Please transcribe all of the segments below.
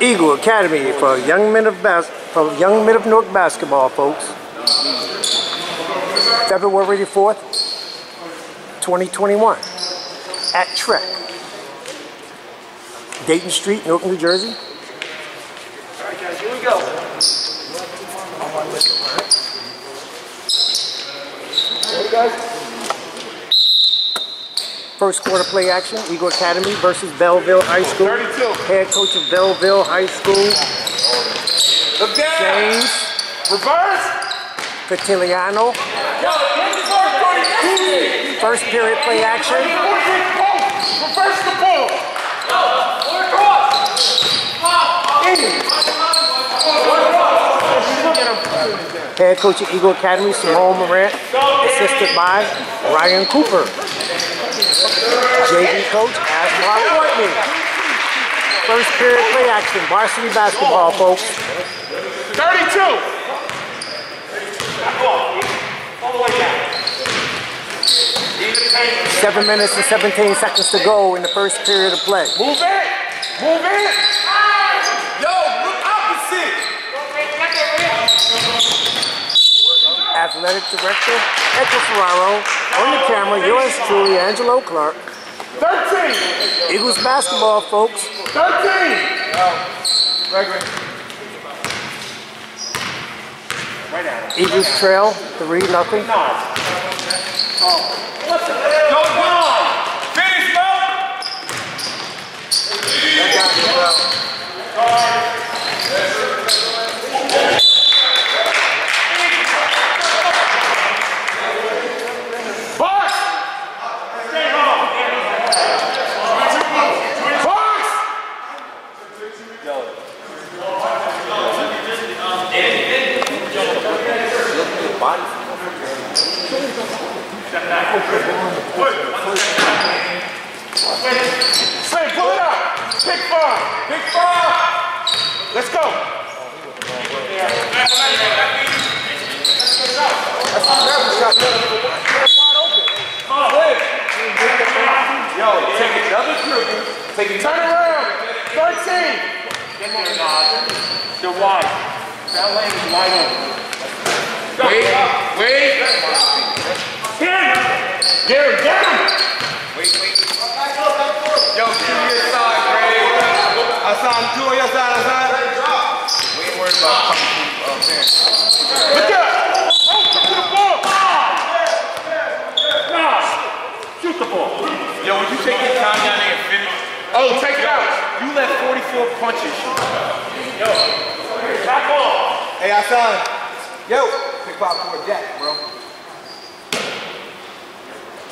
Eagle Academy for young men of bas- for young men of Newark basketball, folks. February 4th, 2021, at TREC, Dayton Street, Newark, New Jersey. All right, guys, here we go. Ready, guys? First quarter play action, Eagle Academy versus Belleville High School. 32. Head coach of Belleville High School, Look down. James Reverse. Catiliano. Yo, get the ball, Cody. First period play action, Reverse the ball. head coach of Eagle Academy, Simone Morant, assisted by Ryan Cooper. JV coach, as Asmar Courtney. First period play action, varsity basketball, folks. 32. All the way down. Seven minutes and 17 seconds to go in the first period of play. Move it. Move it. Yo, look opposite. Athletic director, Edgar Ferraro. On the camera, yours truly, Angelo Clark. 13. Eagles basketball, folks. 13. Gregory. Eagles trail, 3 nothing. Go on. Finish, Mo. Box. Say, pull it up. Pick five. Pick five. Let's go. Yo, take another dribble. Take it. Turn around. 13. They're wide. That lane is wide open. Wait, wait. Ten. Get him, get him. Wait, wait. Yo, two your side, Ray. Hassan, two on your side, Hassan. We ain't worried about coming from uh, Look up. Oh, to the ball. Nah. Shoot the ball. Yo, would you take your time down there? Oh, take it out. You left 44 punches. Yo, Back off. Hey, Hassan. Yo, pick pop for a jack, bro.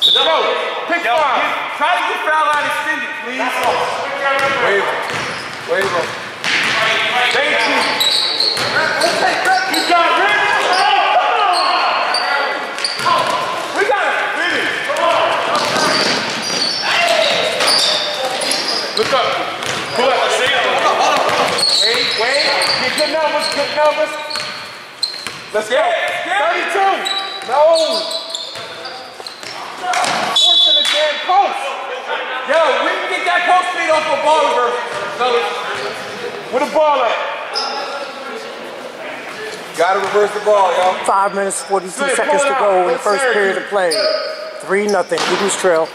Go. Pick Yo, five. get, try to get foul line extended, please. Wave. Wave him. Thank you. Good job, Rick. We got to finish. Look up. Pull up. Wait, wait. Get good numbers, good numbers. Let's go. 32. No. Forcing the damn post. Yo, we can get that post speed off a ball reverse. fellas. Where the ball at? Gotta reverse the ball, yo. 5 minutes, 42 Slip, seconds to go in the first period of play. 3 nothing. Eagles trail.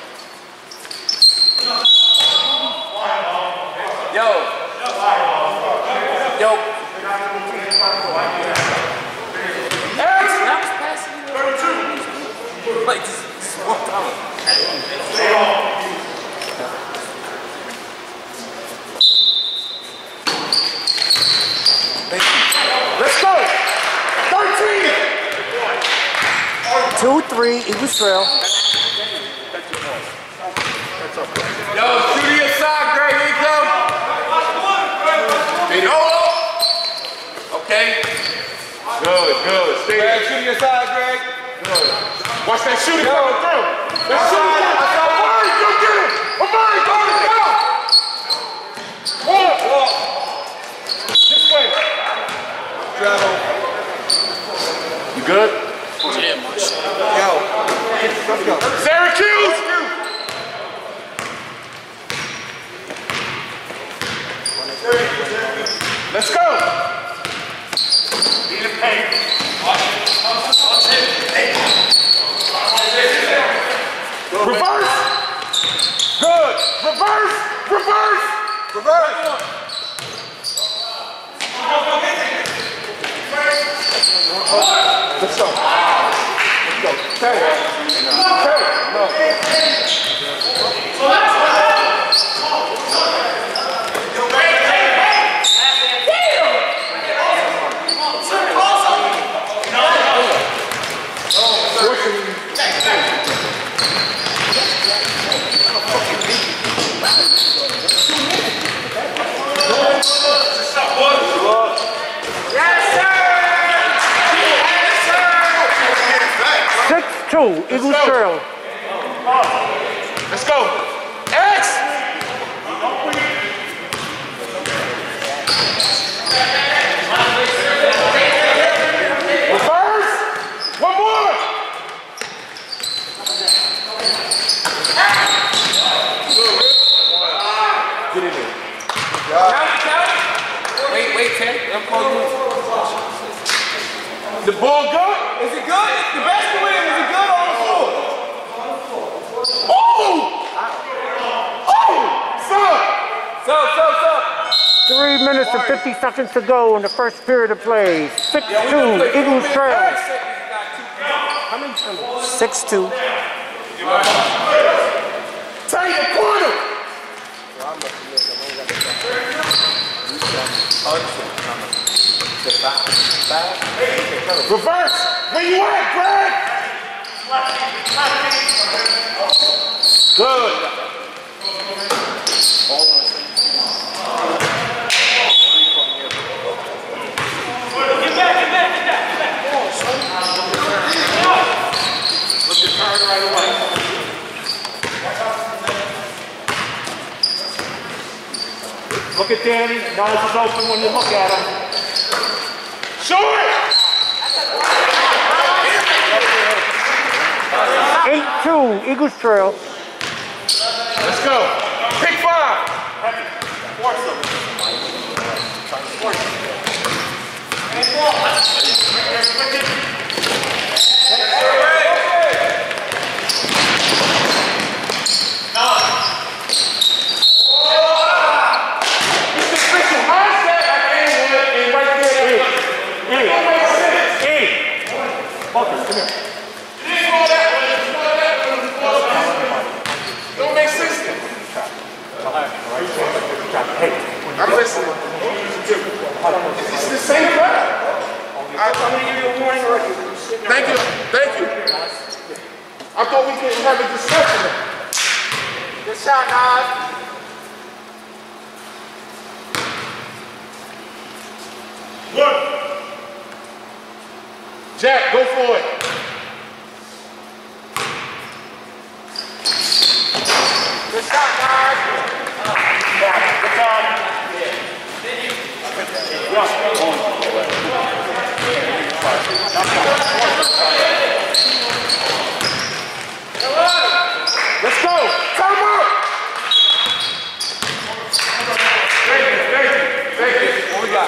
Yo. Yo. Eric. That was passing you. Like, just, just walk out. Let's go. 13. 2-3, Eagles trail. Yo, shoot okay? Good, good. Stay Greg, there. shoot your side, Greg. Good. Watch that shooting go. coming through. That shooting coming through. Amari, go get him. Amari, go get. Go. Walk. This way. Travel. You good? Yeah, much. Yo. Let's go. Syracuse! Let's go! Reverse. Reverse. Reverse. Let's go. Let's go. Carry it. Carry it. No. Six two, Eagles go. trail. Let's go. X. Reverse. One more. Get in there. Wait, wait, Tim. I'm calling you. The ball good. Is it good? The basket win. Is it good on the floor? Oh! Oh! Son! So, so, so. Three minutes and 50 seconds to go in the first period of play. Six two, Eagles trail. Six two. Tight the corner. Reverse. Where you at, Brad? Good. Look at Danny. Nose is open when you look at him. Short. Eight two, Eagles trail. Let's go. Pick five. It's the fishing mindset like Aaron and right there. Hey, hey, don't make sense. Hey. Marcus, come here. Didn't go that way. Didn't go that way. Didn't go that way. Don't make sense. to me. Hey. I'm listening. It's the same crowd. I'm gonna give you a warning already. Thank you, thank you. I thought we could have a discussion. Good shot, Nas. Jack, go for it. Good shot, Nas. Let's go. Time out. Thank you, thank you, thank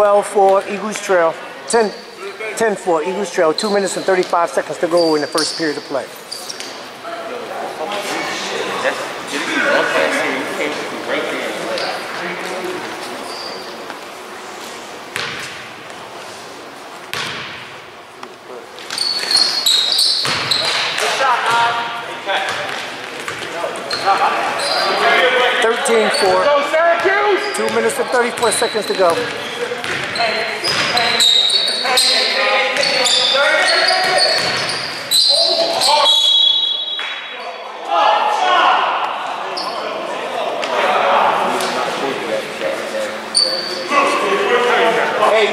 12 for Eagles Trail, 10, 10 Eagles Trail, 2 minutes and 35 seconds to go in the first period of play. Thirteen four. Two minutes and thirty-four seconds to go. Hey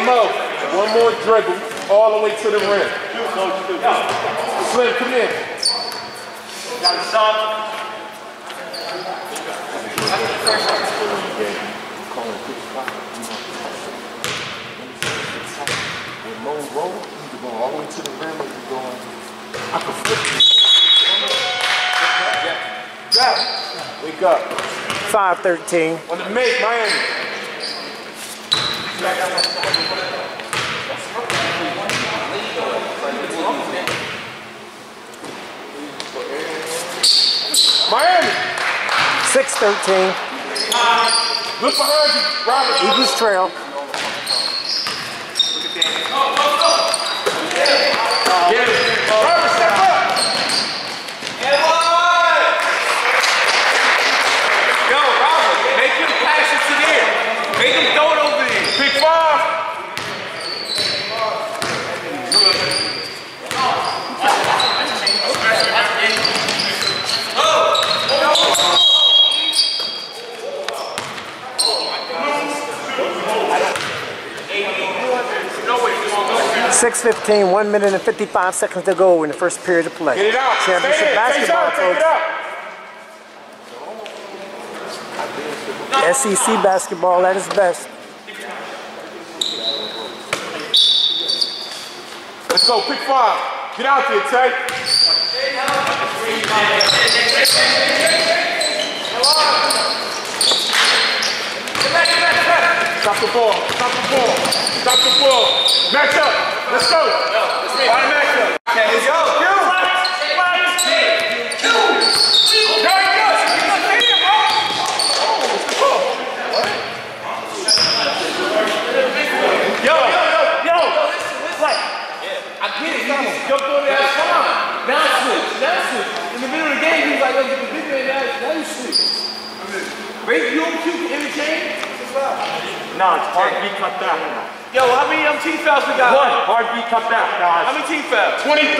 Mo, one more dribble all the way to the rim. Slim, come in. Got to stop. With low roll, you can go all the way to the rim or you going. I can flip you. Grab. Wake up. 5-13. On the make, Miami. Miami, 6-13. look behind you, Robert. Eagles trail. Get 6.15, 1 minute and 55 seconds to go in the first period of play. Get it out. Championship Stay basketball, folks. SEC basketball at its best. Let's go, pick five. Get out there, Tate. Come on. Stop the ball. Stop the ball. Stop the ball. Match up. Let's go. Right, match up. Okay, let's go. Very good. Stay there, bro. Yo, yo, yo, yo. Like, I get it. He just jumped on that fine. Now switch. Now switch. In the middle of the game, he was like, yo, get the big man now. Now you switch. Wait, you don't keep interchange? Nah, it's hard beat cut that. Yo, how many um, team fouls we got? One. Hard beat cut that, How many team fouls? 23.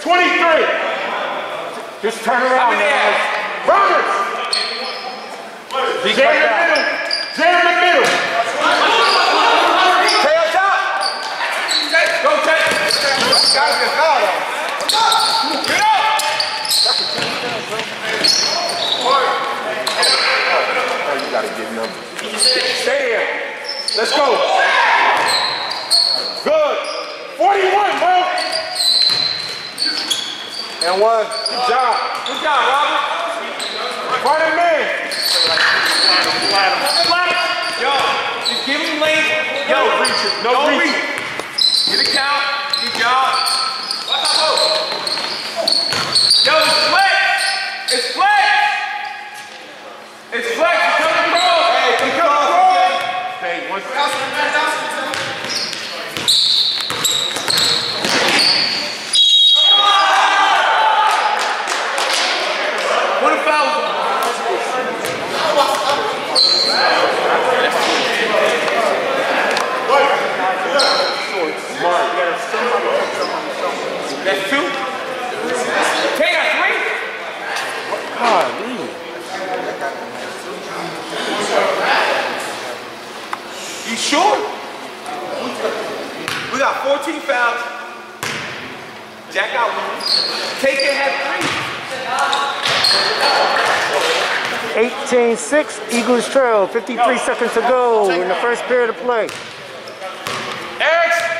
23. Just turn around, many guys. ass? Roberts. Big Jam in the middle. Jam in the middle. Stay up. Go, Ted. Gotta be a foul though. Get up. Oh, you gotta get numbers. Stay there. Let's go. Good. 41, bro. And one. Good job. Good job, Robert. Run him in. Yo, just give him lane. Yo, No reaching. No don't reaching. reach. Get a count. Good job. Yo, it's flex. It's flex. It's flex. It's coming across. Hey, come across. Stay one. What a foul. That's two. Take a three. You sure? We got 14 fouls. Jack out one. Take it had three. 18-6, Eagles trail. 53 seconds to go in the first period of play. X.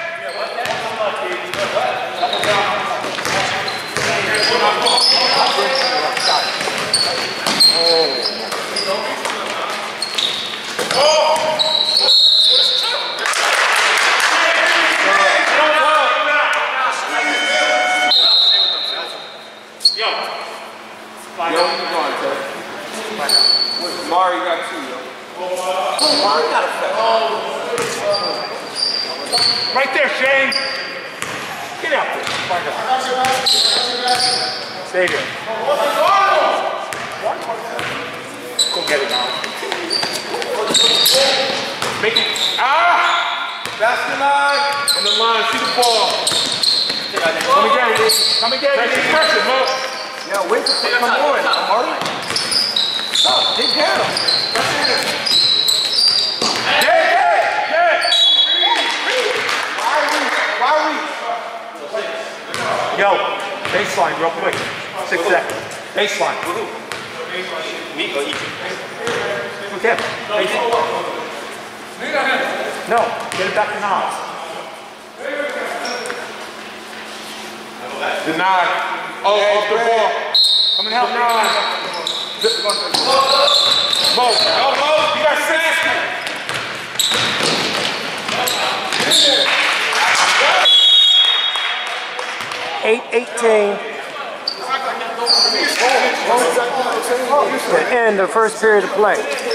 Yo, you going, Ted? Mari got two, yo. Mari got a foul. Right there, Shane. Get out there. Stay there. Go get it now. Make it. Ah! Basket line. On the line, see the ball. Come again, come again. Pressure, pressure, Mo. Yeah, wait for come on, Marty. Stop, get down. Yeah, yeah, yeah. Yo, baseline real quick. Six seconds. Baseline. Me or you? Who cares? No, get it back to Nas. Denied. Oh, off the ball. Come and help. Denied. Mo, go, Mo. You got six. Yeah. 8-18. And the first period of play.